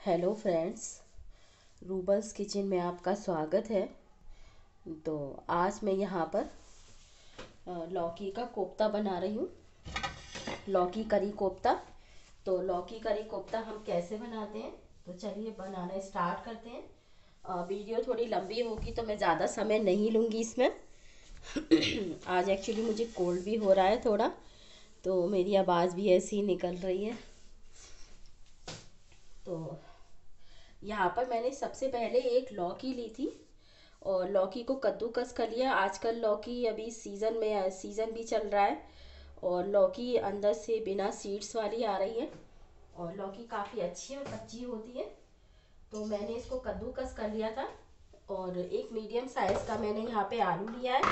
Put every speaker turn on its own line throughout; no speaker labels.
Hello friends, roubles kitchen में आपका स्वागत है। तो आज मैं यहाँ पर लौकी का कोफ्ता बना रही हूँ। लौकी करी कोफ्ता। तो लौकी करी कोफ्ता हम कैसे बनाते हैं? तो चलिए बनाना स्टार्ट करते हैं। वीडियो थोड़ी लंबी होगी तो मैं ज़्यादा समय नहीं लूँगी इसमें। आज एक्चुअली मुझे कोल्ड भी हो रहा है थोड़ा तो मेरी आवाज़ भी ऐसी निकल रही है। तो यहाँ पर मैंने सबसे पहले एक लौकी ली थी और लौकी को कद्दूकस कर लिया। आजकल लौकी अभी सीज़न में सीज़न भी चल रहा है और लौकी अंदर से बिना सीड्स वाली आ रही है और लौकी काफ़ी अच्छी और कच्ची होती है। तो मैंने इसको कद्दूकस कर लिया था और एक मीडियम साइज़ का मैंने यहाँ पे आलू लिया है।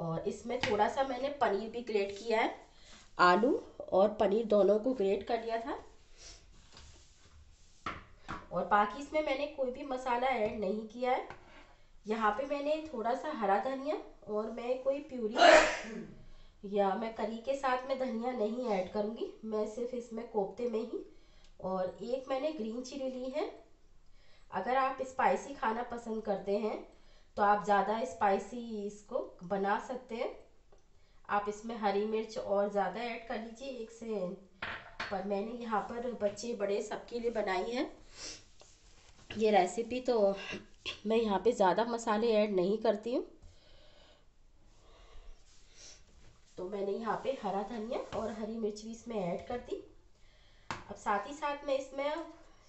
और इसमें थोड़ा सा मैंने पनीर भी ग्रेट किया है। आलू और पनीर दोनों को ग्रेट कर लिया था। और बाकी इसमें मैंने कोई भी मसाला ऐड नहीं किया है। यहाँ पे मैंने थोड़ा सा हरा धनिया और मैं कोई प्यूरी या मैं करी के साथ में धनिया नहीं ऐड करूँगी। मैं सिर्फ़ इसमें कोफ्ते में ही और एक मैंने ग्रीन चिली ली है। अगर आप स्पाइसी खाना पसंद करते हैं तो आप ज़्यादा स्पाइसी इसको बना सकते हैं। आप इसमें हरी मिर्च और ज़्यादा ऐड कर लीजिए, एक से पर मैंने यहाँ पर बच्चे बड़े सबके लिए बनाई है। ये रेसिपी तो मैं यहाँ पे ज़्यादा मसाले ऐड नहीं करती हूँ। तो मैंने यहाँ पे हरा धनिया और हरी मिर्च भी इसमें ऐड कर दी। अब साथ ही साथ मैं इसमें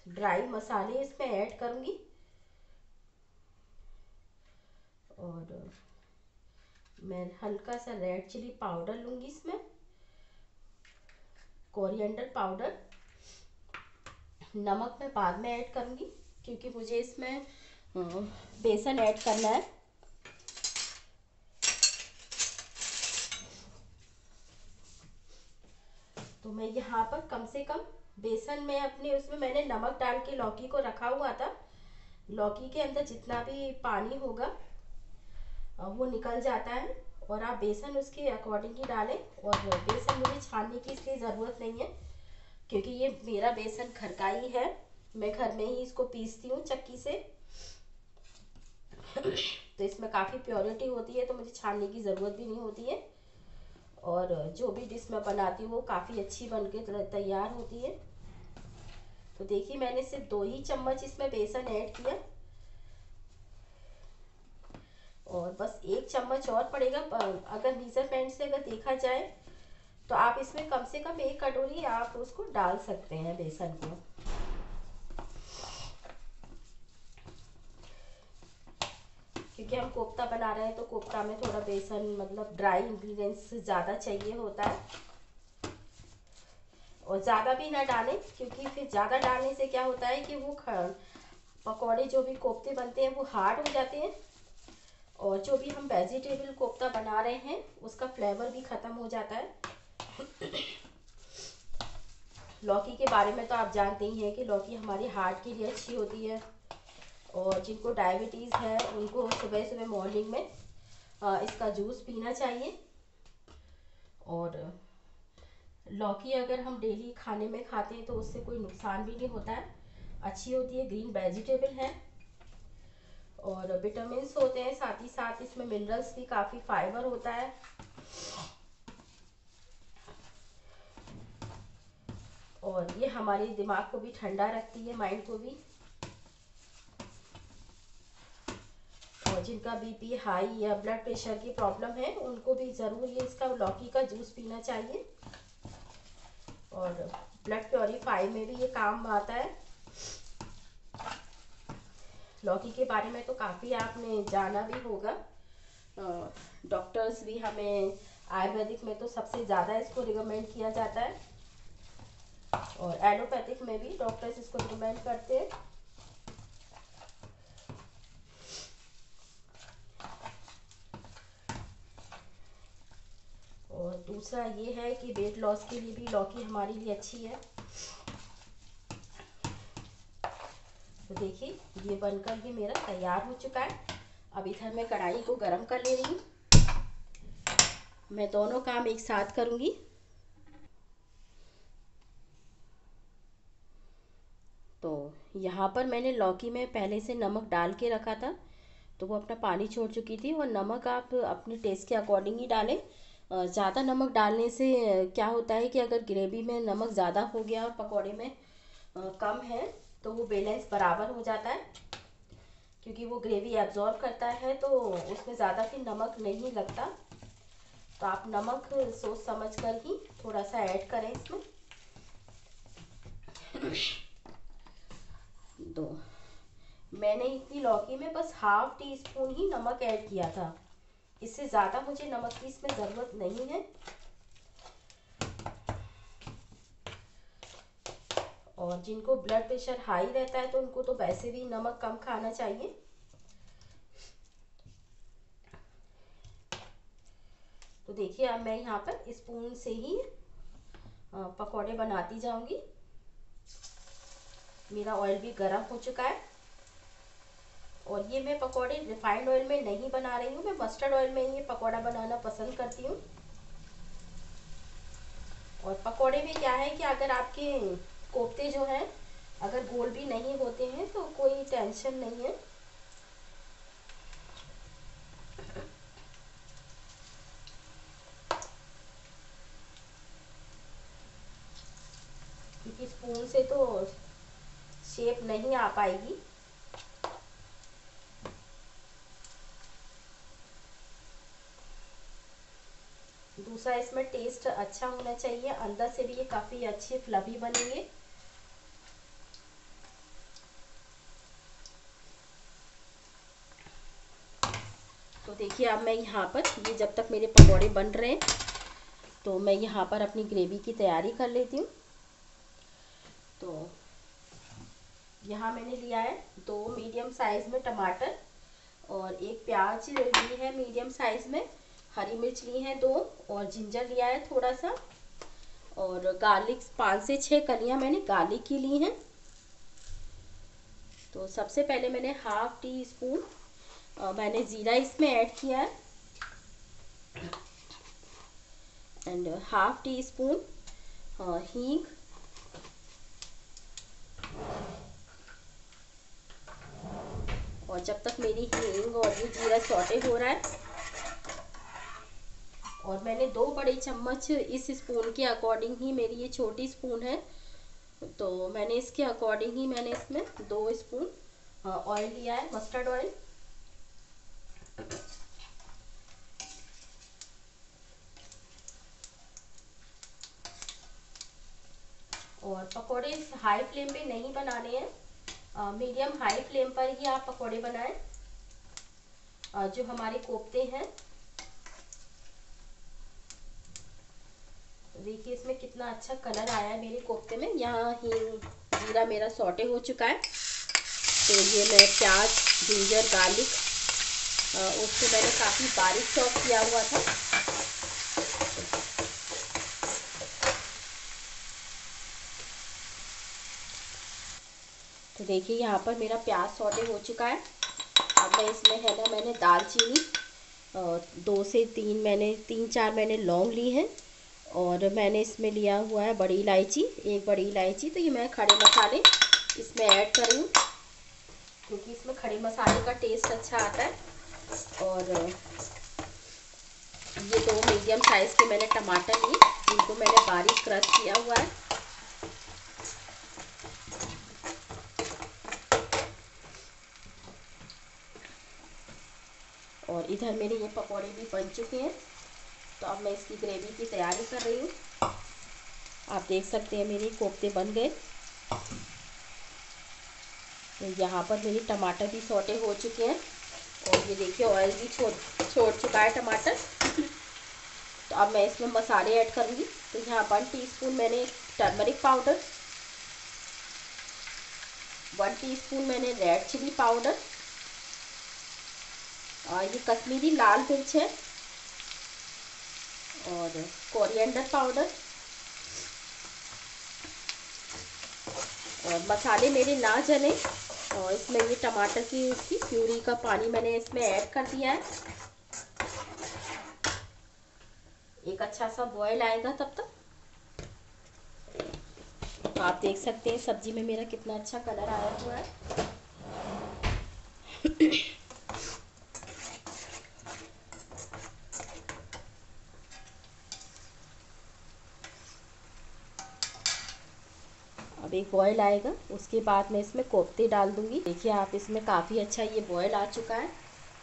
ड्राई मसाले इसमें ऐड करूँगी। और मैं हल्का सा रेड चिली पाउडर लूँगी इसमें। कोरिएंडर पाउडर नमक मैं बाद में ऐड करूँगी। क्योंकि मुझे इसमें बेसन ऐड करना है। तो मैं यहाँ पर कम से कम बेसन में अपने उसमें मैंने नमक डाल के लौकी को रखा हुआ था। लौकी के अंदर जितना भी पानी होगा वो निकल जाता है और आप बेसन उसके अकॉर्डिंग ही डालें और बेसन मुझे छानने की इसलिए ज़रूरत नहीं है, क्योंकि ये मेरा बेसन घर का ही है। मैं घर में ही इसको पीसती हूँ चक्की से। तो इसमें काफ़ी प्योरिटी होती है तो मुझे छानने की ज़रूरत भी नहीं होती है। और जो भी डिश मैं बनाती हूँ, वो काफ़ी अच्छी बन के तैयार होती है। तो देखिए, मैंने सिर्फ़ दो ही चम्मच इसमें बेसन ऐड किया। और बस एक चम्मच और पड़ेगा। अगर मेज़रमेंट से अगर देखा जाए तो आप इसमें कम से कम एक कटोरी आप उसको डाल सकते हैं बेसन को। क्योंकि हम कोफ्ता बना रहे हैं तो कोफ्ता में थोड़ा बेसन मतलब ड्राई इंग्रेडिएंट्स ज़्यादा चाहिए होता है। और ज़्यादा भी ना डालें, क्योंकि फिर ज़्यादा डालने से क्या होता है कि वो पकौड़े जो भी कोफ्ते बनते हैं, वो हार्ड हो जाते हैं। और जो भी हम वेजिटेबल कोफ्ता बना रहे हैं, उसका फ्लेवर भी ख़त्म हो जाता है। लौकी के बारे में तो आप जानते ही हैं कि लौकी हमारी हार्ट के लिए अच्छी होती है। और जिनको डायबिटीज़ है, उनको सुबह सुबह मॉर्निंग में इसका जूस पीना चाहिए। और लौकी अगर हम डेली खाने में खाते हैं तो उससे कोई नुकसान भी नहीं होता है। अच्छी होती है ग्रीन वेजिटेबल है। और विटामिन होते हैं, साथ ही साथ इसमें मिनरल्स भी काफ़ी फाइबर होता है। और ये हमारे दिमाग को भी ठंडा रखती है माइंड को भी। जिनका बीपी हाई या ब्लड प्रेशर की प्रॉब्लम है, उनको भी ज़रूर ये इसका लौकी का जूस पीना चाहिए। और ब्लड प्योरीफाई में भी ये काम आता है। लौकी के बारे में तो काफ़ी आपने जाना भी होगा। डॉक्टर्स भी हमें आयुर्वेदिक में तो सबसे ज़्यादा इसको रिकमेंड किया जाता है। और एलोपैथिक में भी डॉक्टर्स इसको रिकमेंड करते हैं। और दूसरा ये है कि वेट लॉस के लिए भी लौकी हमारे लिए अच्छी है। तो देखिए, ये बनकर के मेरा तैयार हो चुका है। अब इधर मैं कढ़ाई को गरम कर ले रही हूँ। मैं दोनों काम एक साथ करूँगी। तो यहाँ पर मैंने लौकी में पहले से नमक डाल के रखा था तो वो अपना पानी छोड़ चुकी थी। और नमक आप अपने टेस्ट के अकॉर्डिंग ही डालें। ज़्यादा नमक डालने से क्या होता है कि अगर ग्रेवी में नमक ज़्यादा हो गया और पकौड़े में कम है तो वो बैलेंस बराबर हो जाता है। क्योंकि वो ग्रेवी एब्जॉर्ब करता है तो उसमें ज़्यादा फिर नमक नहीं लगता। तो आप नमक सोच समझ कर ही थोड़ा सा ऐड करें इसमें। दो मैंने इतनी लौकी में बस हाफ़ टी स्पून ही नमक ऐड किया था। इससे ज़्यादा मुझे नमक की इसमें ज़रूरत नहीं है। और जिनको ब्लड प्रेशर हाई रहता है तो उनको तो वैसे भी नमक कम खाना चाहिए। तो देखिए, अब मैं यहाँ पर स्पून से ही पकौड़े बनाती जाऊँगी। मेरा ऑयल भी गर्म हो चुका है। और ये मैं पकौड़े रिफाइंड ऑयल में नहीं बना रही हूँ, मैं मस्टर्ड ऑयल में ये पकौड़ा बनाना पसंद करती हूँ। और पकौड़े में क्या है कि अगर आपके कोफ्ते जो हैं, अगर गोल भी नहीं होते हैं तो कोई टेंशन नहीं है। क्योंकि स्पून से तो शेप नहीं आ पाएगी। दूसरा, इसमें टेस्ट अच्छा होना चाहिए। अंदर से भी ये काफ़ी अच्छे फ्लफी बनेंगे। तो देखिए, अब मैं यहाँ पर, ये जब तक मेरे पकौड़े बन रहे हैं तो मैं यहाँ पर अपनी ग्रेवी की तैयारी कर लेती हूँ। तो यहाँ मैंने लिया है दो मीडियम साइज़ में टमाटर और एक प्याज ली है मीडियम साइज़ में। हरी मिर्च ली है दो, और जिंजर लिया है थोड़ा सा और गार्लिक पाँच से छः कलियाँ मैंने गार्लिक की ली हैं। तो सबसे पहले मैंने हाफ़ टी स्पून मैंने ज़ीरा इसमें ऐड किया है एंड हाफ़ टी स्पून हींग, और जब तक मेरी हींग और ये जीरा सॉटे हो रहा है और मैंने दो बड़े चम्मच इस स्पून के अकॉर्डिंग ही मेरी ये छोटी स्पून है। तो मैंने इसके अकॉर्डिंग ही मैंने इसमें दो स्पून ऑयल लिया है मस्टर्ड ऑयल और पकोड़े हाई फ्लेम पे नहीं बनाने हैं। मीडियम हाई फ्लेम पर ही आप पकोड़े बनाएँ। जो हमारे कोफ्ते हैं। देखिए इसमें कितना अच्छा कलर आया है मेरे कोफ्ते में। यहाँ ही जीरा मेरा सॉटे हो चुका है। तो ये मैं प्याज, जिंजर, गार्लिक उसको मैंने काफ़ी बारीक चॉप किया हुआ था। तो देखिए, यहाँ पर मेरा प्याज सॉटे हो चुका है। अब मैं इसमें है ना मैंने दालचीनी दो से तीन मैंने, तीन चार मैंने लौंग ली हैं। और मैंने इसमें लिया हुआ है बड़ी इलायची, एक बड़ी इलायची। तो ये मैं खड़े मसाले इसमें ऐड कर रही हूँ, क्योंकि इसमें खड़े मसाले का टेस्ट अच्छा आता है। और ये दो मीडियम साइज़ के मैंने टमाटर लिए जिनको मैंने बारीक क्रश किया हुआ है। और इधर मेरे ये पकौड़े भी बन चुके हैं। तो अब मैं इसकी ग्रेवी की तैयारी कर रही हूँ। आप देख सकते हैं मेरे कोफ्ते बन गए। तो यहाँ पर मेरे टमाटर भी सोटे हो चुके हैं। और ये देखिए ऑयल भी छोड़ छोड़ चुका है टमाटर। तो अब मैं इसमें मसाले ऐड करूँगी। तो यहाँ वन टीस्पून मैंने टर्मरिक पाउडर वन टीस्पून मैंने रेड चिली पाउडर और ये कश्मीरी लाल मिर्च है। और कोरिएंडर पाउडर और मसाले मेरे ना जले और इसमें ये टमाटर की इसकी प्यूरी का पानी मैंने इसमें ऐड कर दिया है। एक अच्छा सा बॉयल आएगा तब तक। आप देख सकते हैं सब्ज़ी में मेरा कितना अच्छा कलर आया हुआ है। एक बॉयल आएगा। उसके बाद मैं इसमें कोफ्ते डाल दूँगी। देखिए, आप इसमें काफ़ी अच्छा ये बॉयल आ चुका है।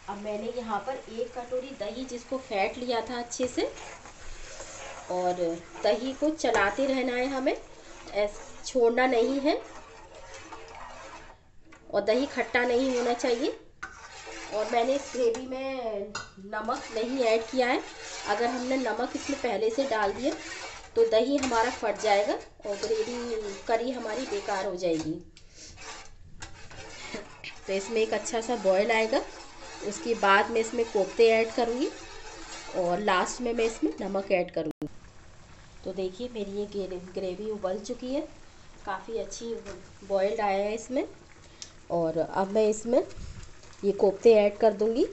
अब मैंने यहाँ पर एक कटोरी दही जिसको फैट लिया था अच्छे से, और दही को चलाते रहना है हमें। छोड़ना नहीं है। और दही खट्टा नहीं होना चाहिए। और मैंने इस ग्रेवी में नमक नहीं ऐड किया है। अगर हमने नमक इसमें पहले से डाल दिया तो दही हमारा फट जाएगा और ग्रेवी करी हमारी बेकार हो जाएगी। तो इसमें एक अच्छा सा बॉयल आएगा। उसके बाद मैं इसमें कोफ्ते ऐड करूँगी और लास्ट में मैं इसमें नमक ऐड करूँगी। तो देखिए मेरी ये ग्रेवी उबल चुकी है। काफ़ी अच्छी बॉयल्ड आया है इसमें। और अब मैं इसमें ये कोफ्ते ऐड कर दूँगी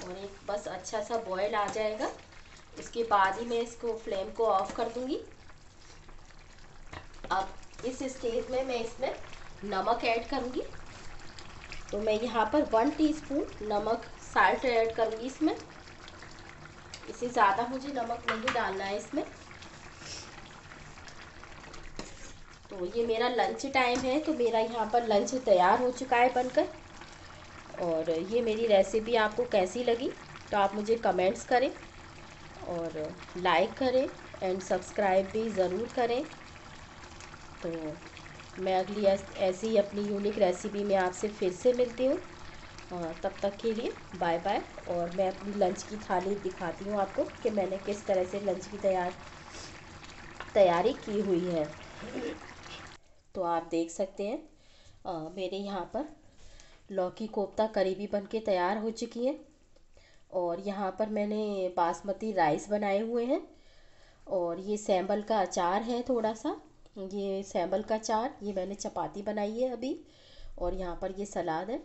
और एक बस अच्छा सा बॉयल आ जाएगा। इसके बाद ही मैं इसको फ्लेम को ऑफ़ कर दूँगी। अब इस स्टेज में मैं इसमें नमक ऐड करूँगी। तो मैं यहाँ पर वन टीस्पून नमक साल्ट ऐड करूँगी इसमें। इससे ज़्यादा मुझे नमक नहीं डालना है इसमें। तो ये मेरा लंच टाइम है तो मेरा यहाँ पर लंच तैयार हो चुका है बनकर। और ये मेरी रेसिपी आपको कैसी लगी? तो आप मुझे कमेंट्स करें और लाइक करें एंड सब्सक्राइब भी ज़रूर करें। तो मैं अगली ऐसी ही अपनी यूनिक रेसिपी में आपसे फिर से मिलती हूँ। तब तक के लिए बाय बाय और मैं अपनी लंच की थाली दिखाती हूँ आपको कि मैंने किस तरह से लंच की तैयार तैयारी की हुई है। तो आप देख सकते हैं आ, मेरे यहाँ पर लौकी कोफ्ता करीबी बन के तैयार हो चुकी है। और यहाँ पर मैंने बासमती राइस बनाए हुए हैं। और ये सैम्बल का अचार है थोड़ा सा। ये सैम्बल का चार ये मैंने चपाती बनाई है अभी। और यहाँ पर ये सलाद है।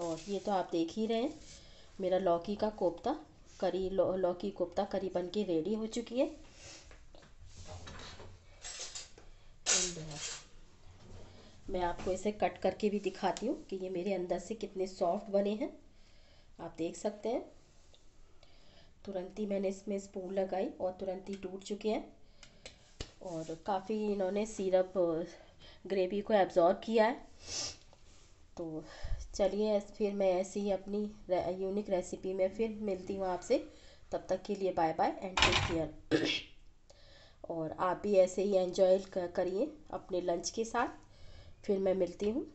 और ये तो आप देख ही रहे हैं मेरा लौकी का कोफ्ता करी लौ, लौकी कोफ्ता करी बन के रेडी हो चुकी है। मैं आपको इसे कट करके भी दिखाती हूँ कि ये मेरे अंदर से कितने सॉफ्ट बने हैं। आप देख सकते हैं। तुरंत ही मैंने इसमें स्पून लगाई और तुरंत ही टूट चुके हैं। और काफ़ी इन्होंने सिरप ग्रेवी को एब्ज़ॉर्ब किया है। तो चलिए फिर मैं ऐसी ही अपनी यूनिक रेसिपी में फिर मिलती हूँ आपसे। तब तक के लिए bye bye and take care और आप भी ऐसे ही एंजॉय करिए अपने लंच के साथ। फिर मैं मिलती हूँ।